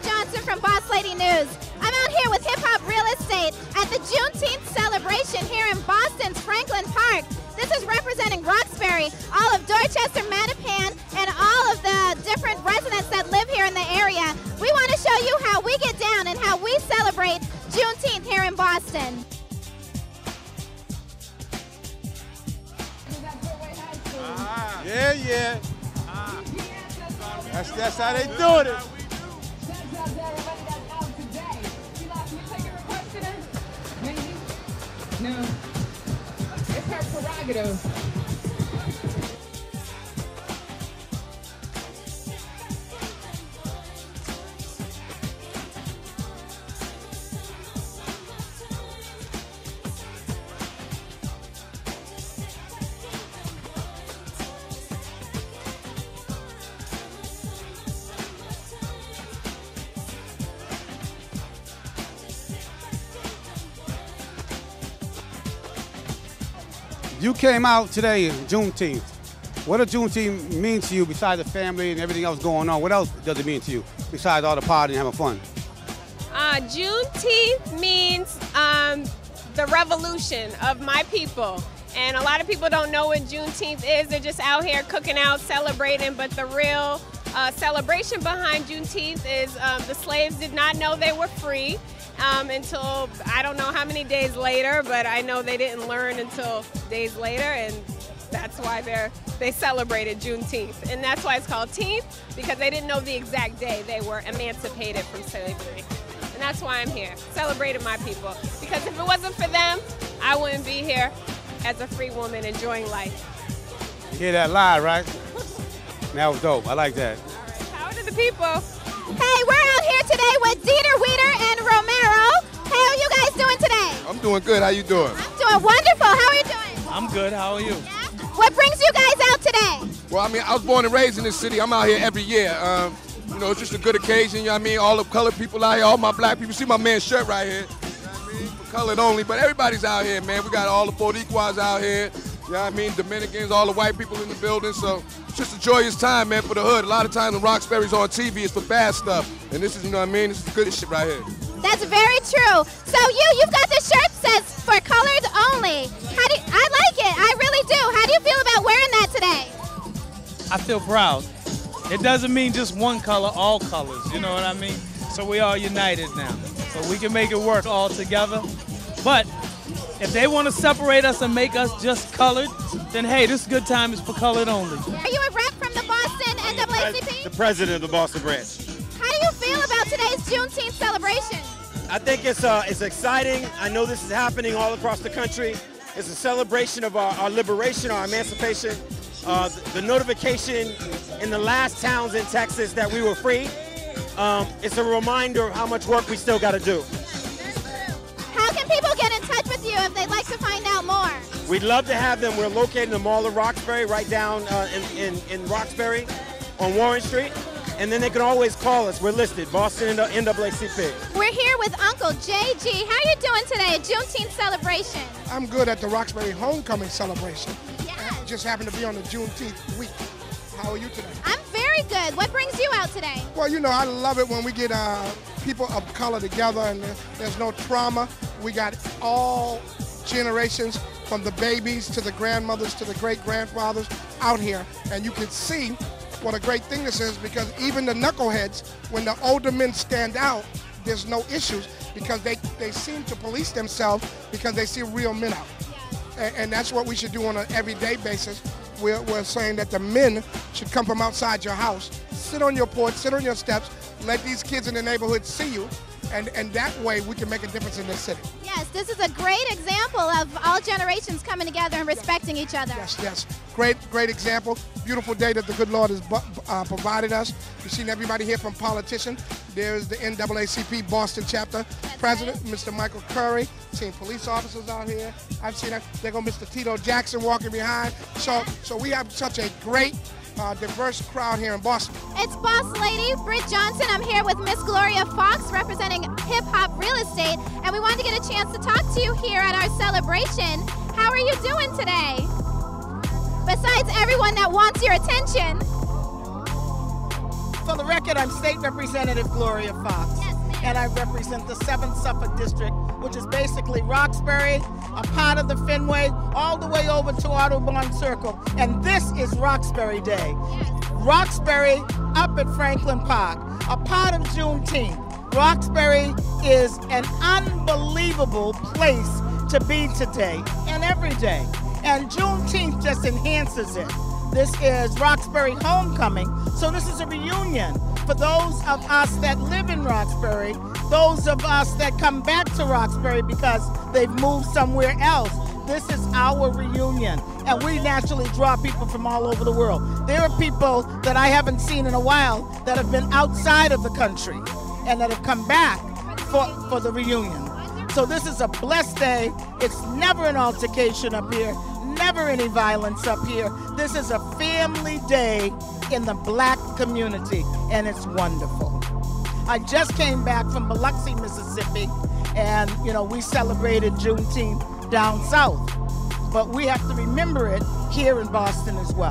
Johnson from Boss Lady News. I'm out here with Hip Hop Real Estate at the Juneteenth celebration here in Boston's Franklin Park. This is representing Roxbury, all of Dorchester, Mattapan, and all of the different residents that live here in the area. We want to show you how we get down and how we celebrate Juneteenth here in Boston. Ah. Yeah, yeah. Ah. That's, that's how they doing it. No, it's her prerogative. You came out today, Juneteenth. What does Juneteenth mean to you besides the family and everything else going on? What else does it mean to you besides all the partying and having fun? Uh, Juneteenth means um, the revolution of my people. And a lot of people don't know what Juneteenth is. They're just out here cooking out, celebrating. But the real uh, celebration behind Juneteenth is um, the slaves did not know they were free um, until I don't know how many days later, but I know they didn't learn until days later, and that's why they're they celebrated Juneteenth, and that's why it's called Teenth because they didn't know the exact day they were emancipated from slavery, and that's why I'm here, celebrating my people. Because if it wasn't for them, I wouldn't be here as a free woman enjoying life. You hear that live, right? that was dope. I like that. All right, power to the people. Hey, we're out here today with Dieter Weeder and Romero. I'm doing good. How you doing? I'm doing wonderful. How are you doing? I'm good. How are you? Yeah? What brings you guys out today? Well, I mean, I was born and raised in this city. I'm out here every year. Um, you know, it's just a good occasion. You know what I mean? All the colored people out here, all my black people. See my man's shirt right here. You know what I mean? For colored only, but everybody's out here, man. We got all the Boricuas out here. You know what I mean? Dominicans, all the white people in the building. So it's just a joyous time, man, for the hood. A lot of times when Roxbury's on TV, it's for bad stuff. And this is, you know what I mean? This is good shit right here. That's very true. So you, you've got colors. How do you, I like it. I really do. How do you feel about wearing that today? I feel proud. It doesn't mean just one color, all colors. You know what I mean? So we are united now. So we can make it work all together. But if they want to separate us and make us just colored, then hey, this good time is for colored only. Are you a rep from the Boston NAACP? The president of the Boston branch. How do you feel about today's Juneteenth celebration? I think it's uh, it's exciting. I know this is happening all across the country. It's a celebration of our, our liberation, our emancipation, uh, the, the, notification in the last towns in Texas that we were free. Um, it's a reminder of how much work we still got to do. How can people get in touch with you if they'd like to find out more? We'd love to have them. We're located in the Mall of Roxbury, right down uh, in, in, in Roxbury on Warren Street. And then they can always call us. We're listed, Boston NAACP. We're here with Uncle JG. How are you doing today? at Juneteenth celebration. I'm good at the Roxbury homecoming celebration. Yes. Just happened to be on the Juneteenth week. How are you today? I'm very good. What brings you out today? Well, you know, I love it when we get uh, people of color together and there's no trauma. We got all generations from the babies to the grandmothers to the great grandfathers out here. And you can see what a great thing this is because even the knuckleheads, when the older men stand out, there's no issues because they, they seem to police themselves because they see real men out. And, and that's what we should do on an everyday basis. We're, we're saying that the men should come from outside your house, sit on your porch, sit on your steps, let these kids in the neighborhood see you, and, and that way we can make a difference in this city. Yes, this is a great example of all generations coming together and respecting each other. Yes, yes. Great, great example. Beautiful day that the good Lord has uh, provided us. You've seen everybody here from politicians. There's the NAACP Boston chapter That's president, right. Mr. Michael Curry. Seen police officers out here. I've seen that. There go Mr. Tito Jackson walking behind. So, so we have such a great uh, diverse crowd here in Boston. It's Boss Lady Britt Johnson. I'm here with Miss Gloria Fox representing Hip Hop Real Estate, and we wanted to get a chance to talk to you here at our celebration. How are you doing today? Besides everyone that wants your attention. For the record, I'm State Representative Gloria Fox. and I represent the 7th Suffolk District, which is basically Roxbury, a part of the Fenway, all the way over to Audubon Circle. And this is Roxbury Day. Roxbury up at Franklin Park, a part of Juneteenth. Roxbury is an unbelievable place to be today and every day. And Juneteenth just enhances it. This is Roxbury Homecoming, so this is a reunion for those of us that live in Roxbury, those of us that come back to Roxbury because they've moved somewhere else. This is our reunion, and we naturally draw people from all over the world. There are people that I haven't seen in a while that have been outside of the country and that have come back for, for the reunion. So this is a blessed day. It's never an altercation up here, never any violence up here. This is a family day in the black community, and it's wonderful. I just came back from Biloxi, Mississippi, and you know we celebrated Juneteenth down south, but we have to remember it here in Boston as well.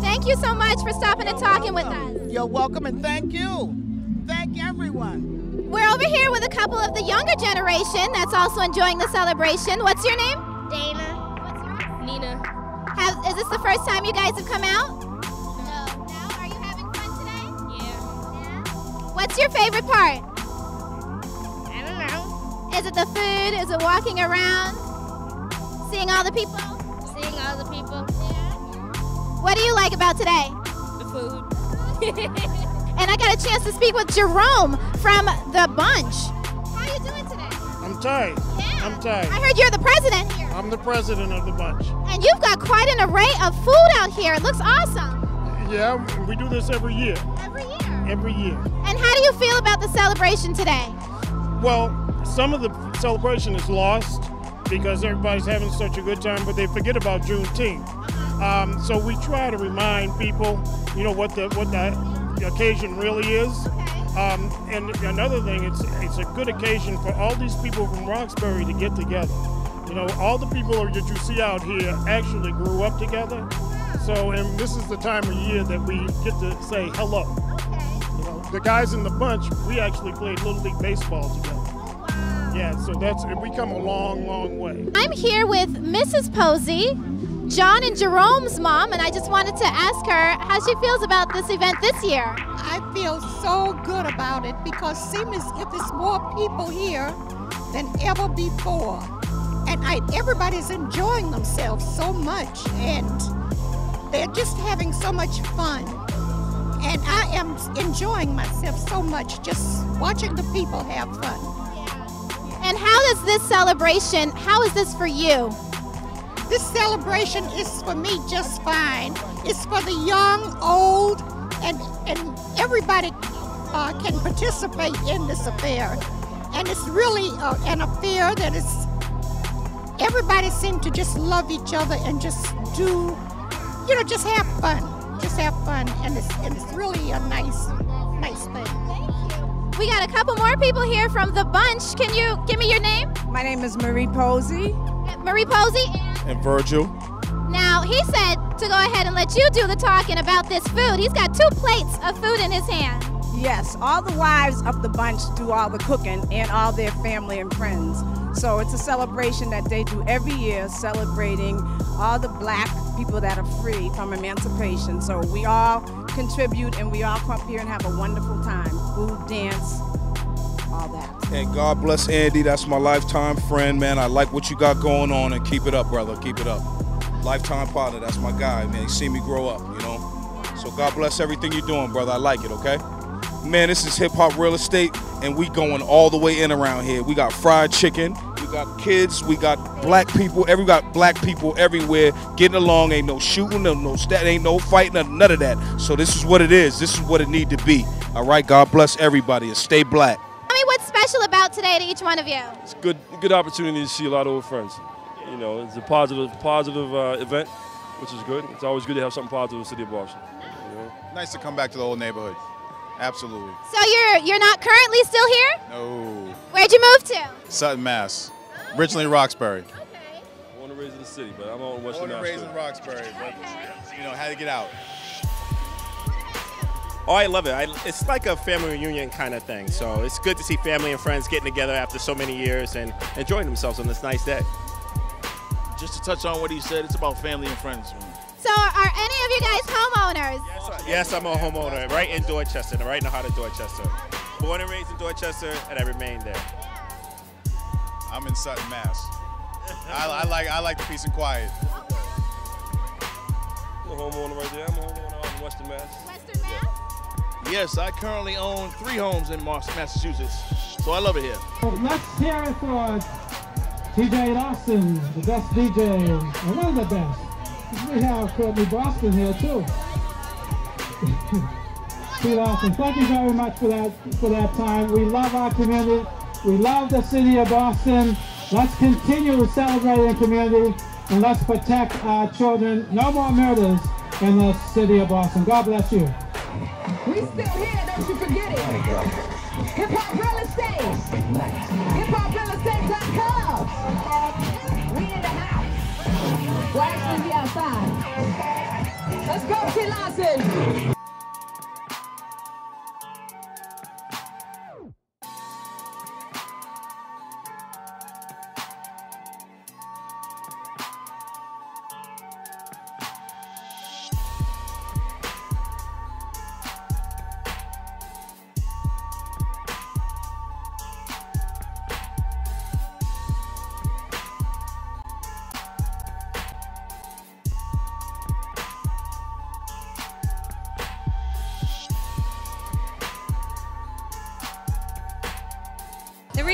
Thank you so much for stopping and talking with us. You're welcome, and thank you. Thank everyone. We're over here with a couple of the younger generation that's also enjoying the celebration. What's your name? Dana. What's yours? Nina. Have, is this the first time you guys have come out? What's your favorite part? I don't know. Is it the food? Is it walking around? Seeing all the people? Seeing all the people. Yeah. What do you like about today? The food. And I got a chance to speak with Jerome from the bunch. How are you doing today? I'm tired. Yeah. I'm tired. I heard you're the president here. I'm the president of the bunch. And you've got quite an array of food out here. It looks awesome. Yeah, we do this every year. Every year. Every year. And how do you feel about the celebration today? Well, some of the celebration is lost because everybody's having such a good time, but they forget about Juneteenth. Um, so we try to remind people, you know, what the what the occasion really is. Um, and another thing, it's it's a good occasion for all these people from Roxbury to get together. You know, all the people that you see out here actually grew up together. So, and this is the time of year that we get to say hello. You know, the guys in the bunch, we actually played Little League Baseball together. Oh, yeah, so that's, we come a long, long way. I'm here with Mrs. Posey, John and Jerome's mom, and I just wanted to ask her how she feels about this event this year. I feel so good about it because seems as if there's more people here than ever before. And I, everybody's enjoying themselves so much and they're just having so much fun. And I am enjoying myself so much just watching the people have fun. And how does this celebration, how is this for you? This celebration is for me just fine. It's for the young, old, and, and everybody uh, can participate in this affair. And it's really uh, an affair that is, everybody seems to just love each other and just do, you know, just have fun. Just have fun. And it's, and it's really a nice, nice thing. We got a couple more people here from the bunch. Can you give me your name? My name is Marie Posey. Marie Posey. And Virgil. Now, he said to go ahead and let you do the talking about this food. He's got two plates of food in his hand. Yes, all the wives of the bunch do all the cooking and all their family and friends. So it's a celebration that they do every year, celebrating all the black people that are free from emancipation. So we all contribute and we all come up here and have a wonderful time. Food, dance, all that. And God bless Andy. That's my lifetime friend, man. I like what you got going on and keep it up, brother. Keep it up. Lifetime partner. That's my guy, man. You see me grow up, you know? So God bless everything you're doing, brother. I like it, okay? Man, this is hip hop real estate, and we going all the way in around here. We got fried chicken, we got kids, we got black people, every got black people everywhere getting along. Ain't no shooting, no no stat, ain't no fighting, none of that. So this is what it is. This is what it need to be. All right, God bless everybody and stay black. Tell me what's special about today to each one of you. It's a good good opportunity to see a lot of old friends. You know, it's a positive positive uh, event, which is good. It's always good to have something positive in the city of Boston. You know? Nice to come back to the old neighborhood. Absolutely. So you're you're not currently still here? No. Where'd you move to? Sutton, Mass. Oh. Originally Roxbury. Born and raised in the city, but I'm on Western Born and Mass. raised in Roxbury, but you know, had to get out. Oh, I love it. I, it's like a family reunion kind of thing. So it's good to see family and friends getting together after so many years and enjoying themselves on this nice day. Just to touch on what he said, it's about family and friends. So are any of you guys homeowners? Yes, I'm a homeowner right in Dorchester, right in the heart of Dorchester. Born and raised in Dorchester, and I remain there. I'm in Sutton, Mass. I, I like I like the peace and quiet. I'm a homeowner right there. I'm a homeowner out in Western Mass. Western Mass? Yes, I currently own three homes in Mas- Massachusetts, so I love it here. Let's hear it for TJ Lawson, the best DJ, or one of the best. We have Courtney Boston here too. T. Lawson, thank you very much for that for that time. We love our community. We love the city of Boston. Let's continue to celebrating the community and let's protect our children. No more murders in the city of Boston. God bless you. We still here, don't you forget it. Hip Hop Real Estate. HipHopRealEstate.com. We in the house. Well, actually, we outside. Let's go, T. Lawson.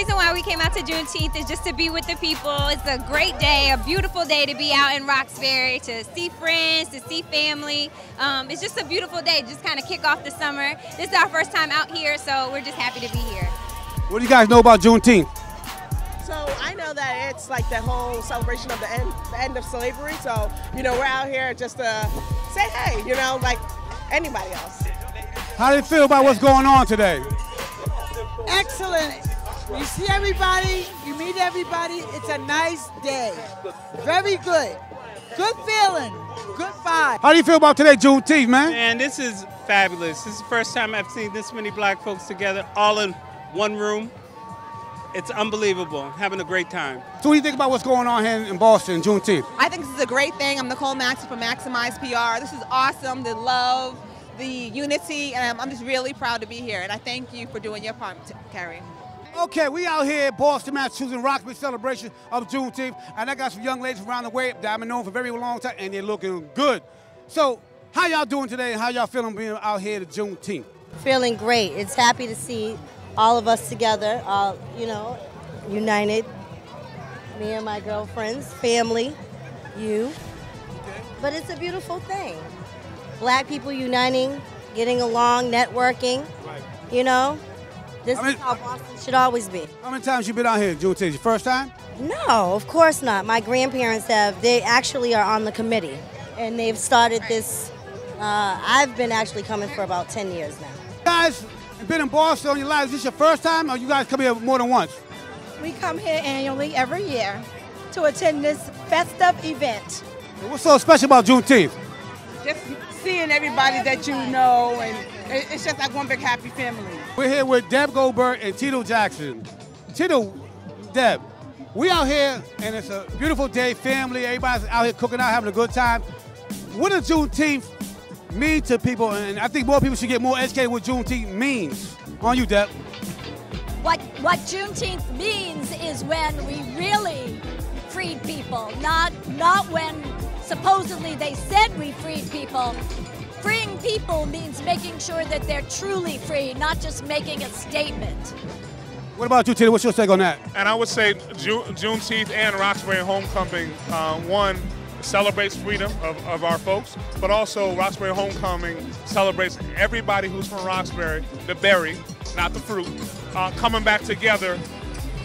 Reason why we came out to Juneteenth is just to be with the people. It's a great day, a beautiful day to be out in Roxbury, to see friends, to see family. Um, it's just a beautiful day, just kind of kick off the summer. This is our first time out here, so we're just happy to be here. What do you guys know about Juneteenth? So I know that it's like the whole celebration of the end, the end of slavery. So you know, we're out here just to say hey, you know, like anybody else. How do you feel about what's going on today? Excellent. You see everybody, you meet everybody. It's a nice day. Very good. Good feeling. Good vibe. How do you feel about today, Juneteenth, man? Man, this is fabulous. This is the first time I've seen this many black folks together, all in one room. It's unbelievable. Having a great time. So what do you think about what's going on here in Boston, Juneteenth? I think this is a great thing. I'm Nicole Maxey from Maximize PR. This is awesome. The love, the unity, and I'm, I'm just really proud to be here. And I thank you for doing your part, T- Carrie. Okay, we out here in Boston, Massachusetts, Roxbury celebration of Juneteenth, and I got some young ladies around the way that I've been known for a very long time, and they're looking good. So, how y'all doing today, how y'all feeling being out here at Juneteenth? Feeling great. It's happy to see all of us together, all, you know, united. Me and my girlfriends, family, you. Okay. But it's a beautiful thing. Black people uniting, getting along, networking, right. you know. This is how Boston should always be. How many times you been out here, Juneteenth? Your first time? No, of course not. My grandparents have, they actually are on the committee, and they've started this. Uh, I've been actually coming for about 10 years now. Guys, been in Boston all your lives. Is this your first time, or you guys come here more than once? We come here annually every year to attend this festive event. What's so special about Juneteenth? Just seeing everybody that you know, and it's just like one big happy family. We're here with Deb Goldberg and Tito Jackson. Tito, Deb, we out here and it's a beautiful day, family, everybody's out here cooking out, having a good time. What does Juneteenth mean to people? And I think more people should get more educated what Juneteenth means. On you, Deb. What what Juneteenth means is when we really freed people, not not when supposedly they said we freed people. Freeing people means making sure that they're truly free, not just making a statement. What about you, Tito? What's your take on that? And I would say Ju- Juneteenth and Roxbury Homecoming, uh, one celebrates freedom of, of our folks, but also Roxbury Homecoming celebrates everybody who's from Roxbury, the berry, not the fruit, uh, coming back together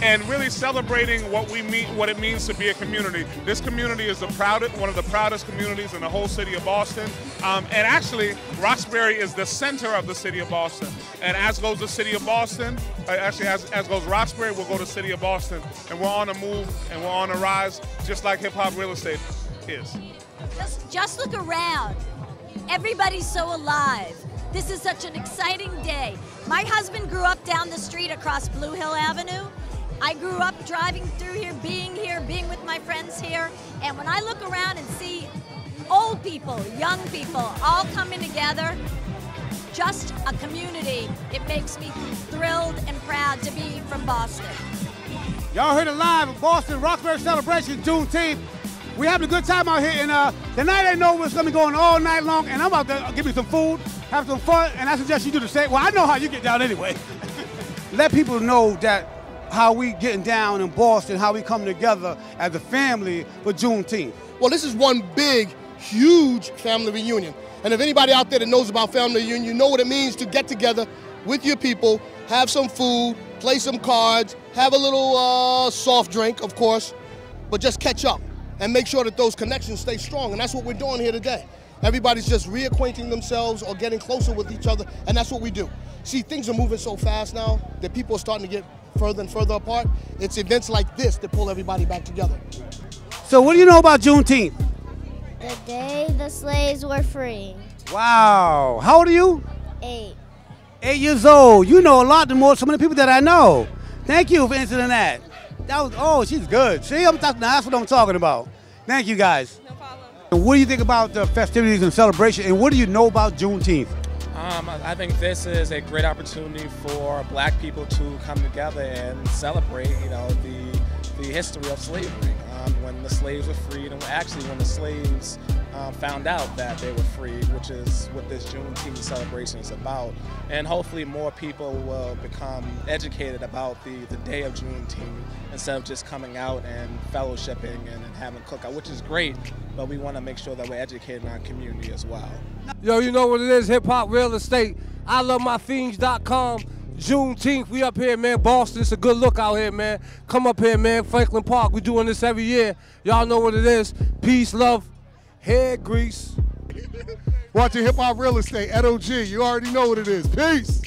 and really celebrating what we mean, what it means to be a community. This community is the proudest, one of the proudest communities in the whole city of Boston. Um, and actually, Roxbury is the center of the city of Boston. And as goes the city of Boston, uh, actually as, as goes Roxbury, we'll go to city of Boston. And we're on a move and we're on a rise, just like hip hop real estate is. Just, just look around. Everybody's so alive. This is such an exciting day. My husband grew up down the street across Blue Hill Avenue. I grew up driving through here, being here, being with my friends here. And when I look around and see old people, young people, all coming together, just a community, it makes me thrilled and proud to be from Boston. Y'all heard it live in Boston, Roxbury Celebration, Juneteenth. We having a good time out here, and uh, tonight ain't over. It's gonna be going all night long, and I'm about to give me some food, have some fun, and I suggest you do the same. Well, I know how you get down anyway. Let people know that how we getting down in Boston, how we come together as a family for Juneteenth. Well, this is one big, huge family reunion. And if anybody out there that knows about family reunion, you know what it means to get together with your people, have some food, play some cards, have a little uh, soft drink, of course, but just catch up and make sure that those connections stay strong. And that's what we're doing here today. Everybody's just reacquainting themselves or getting closer with each other, and that's what we do. See, things are moving so fast now that people are starting to get further and further apart. It's events like this that pull everybody back together. So, what do you know about Juneteenth? The day the slaves were free. Wow. How old are you? Eight. Eight years old. You know a lot more some of the people that I know. Thank you for answering that. That was oh, she's good. See, I'm talking. That's what I'm talking about. Thank you guys. No problem. And what do you think about the festivities and celebration? And what do you know about Juneteenth? Um, I think this is a great opportunity for Black people to come together and celebrate, you know, the the history of slavery. Um, when the slaves were freed, and actually when the slaves um, found out that they were freed, which is what this Juneteenth celebration is about. And hopefully more people will become educated about the, the day of Juneteenth instead of just coming out and fellowshipping and, and having cookout, which is great, but we want to make sure that we're educating our community as well. Yo, you know what it is, hip hop real estate. I love my fiends.com. Juneteenth, we up here, man. Boston, it's a good look out here, man. Come up here, man. Franklin Park, we doing this every year. Y'all know what it is. Peace, love, head grease. Watching Hip Hop Real Estate, Ed O.G. You already know what it is. Peace.